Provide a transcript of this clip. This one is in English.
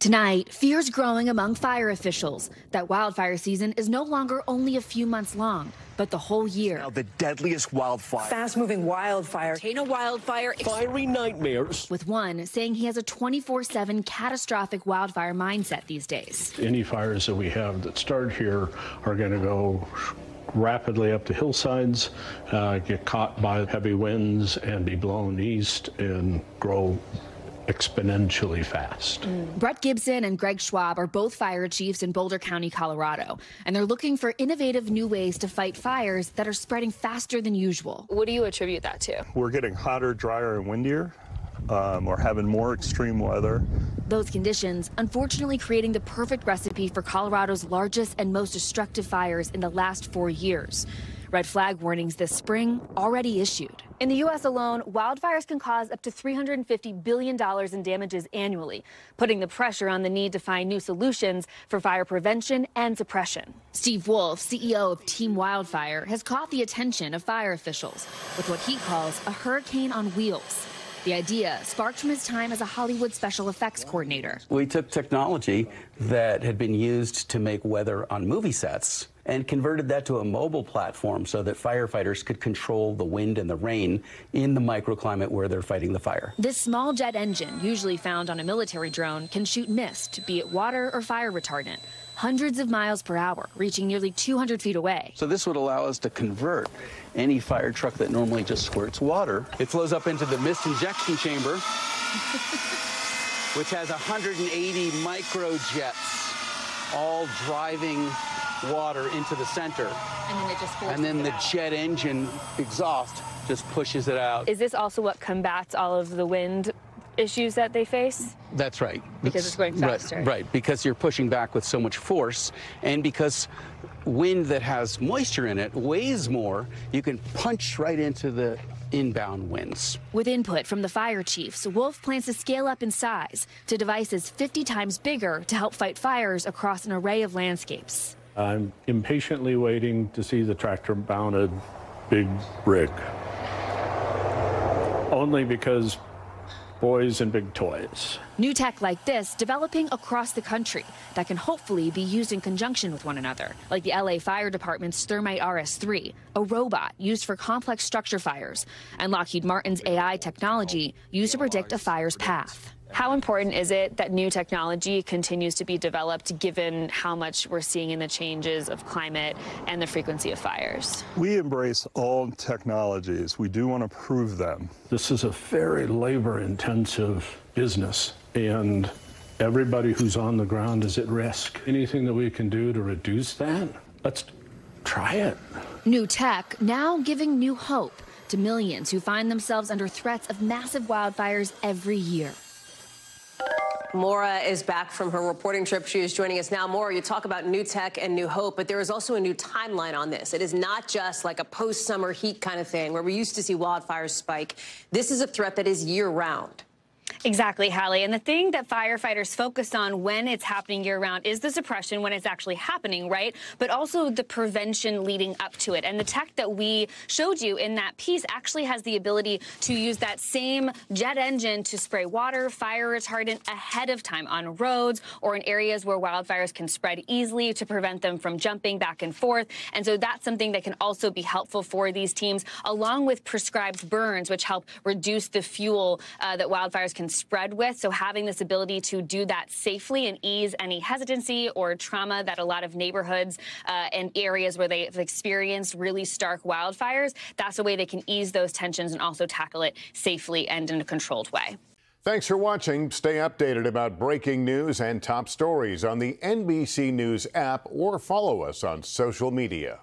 Tonight, fears growing among fire officials that wildfire season is no longer only a few months long, but the whole year. Now the deadliest wildfire. Fast-moving wildfire. Tana wildfire. Fiery nightmares. With one saying he has a 24-7 catastrophic wildfire mindset these days. Any fires that we have that start here are going to go rapidly up the hillsides, uh, get caught by heavy winds, and be blown east and grow exponentially fast. Mm. Brett Gibson and Greg Schwab are both fire chiefs in Boulder County, Colorado, and they're looking for innovative new ways to fight fires that are spreading faster than usual. What do you attribute that to? We're getting hotter, drier, and windier. Um, we're having more extreme weather. Those conditions, unfortunately, creating the perfect recipe for Colorado's largest and most destructive fires in the last four years. Red flag warnings this spring already issued. In the U.S. alone, wildfires can cause up to $350 billion in damages annually, putting the pressure on the need to find new solutions for fire prevention and suppression. Steve Wolf, CEO of Team Wildfire, has caught the attention of fire officials with what he calls a hurricane on wheels. The idea sparked from his time as a Hollywood special effects coordinator. We took technology that had been used to make weather on movie sets and converted that to a mobile platform so that firefighters could control the wind and the rain in the microclimate where they're fighting the fire. This small jet engine, usually found on a military drone, can shoot mist, be it water or fire retardant, hundreds of miles per hour, reaching nearly 200 feet away. So this would allow us to convert any fire truck that normally just squirts water. It flows up into the mist injection chamber, which has 180 microjets all driving water into the center. And then it just And then the jet engine exhaust just pushes it out. Is this also what combats all of the wind issues that they face? That's right. Because it's going faster. Right, right, because you're pushing back with so much force, and because wind that has moisture in it weighs more, you can punch right into the inbound winds. With input from the fire chiefs, Wolf plans to scale up in size to devices 50 times bigger to help fight fires across an array of landscapes. I'm impatiently waiting to see the tractor mounted big rig. Only because boys and big toys. New tech like this developing across the country that can hopefully be used in conjunction with one another, like the LA Fire Department's Thermite RS3, a robot used for complex structure fires, and Lockheed Martin's AI technology used to predict a fire's path. How important is it that new technology continues to be developed given how much we're seeing in the changes of climate and the frequency of fires? We embrace all technologies. We do want to prove them. This is a very labor intensive business, and everybody who's on the ground is at risk. Anything that we can do to reduce that, let's try it. New tech now giving new hope to millions who find themselves under threats of massive wildfires every year. Maura is back from her reporting trip. She is joining us now. Maura, you talk about new tech and new hope, but there is also a new timeline on this. It is not just like a post summer heat kind of thing where we used to see wildfires spike. This is a threat that is year round. Exactly, Hallie. And the thing that firefighters focus on when it's happening year round is the suppression when it's actually happening, right? But also the prevention leading up to it. And the tech that we showed you in that piece actually has the ability to use that same jet engine to spray water, fire retardant ahead of time on roads or in areas where wildfires can spread easily to prevent them from jumping back and forth. And so that's something that can also be helpful for these teams, along with prescribed burns, which help reduce the fuel uh, that wildfires spread with. So having this ability to do that safely and ease any hesitancy or trauma that a lot of neighborhoods uh, and areas where they've experienced really stark wildfires, that's a way they can ease those tensions and also tackle it safely and in a controlled way. Thanks for watching. Stay updated about breaking news and top stories on the NBC News app or follow us on social media.